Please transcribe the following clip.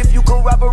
if you corroborate.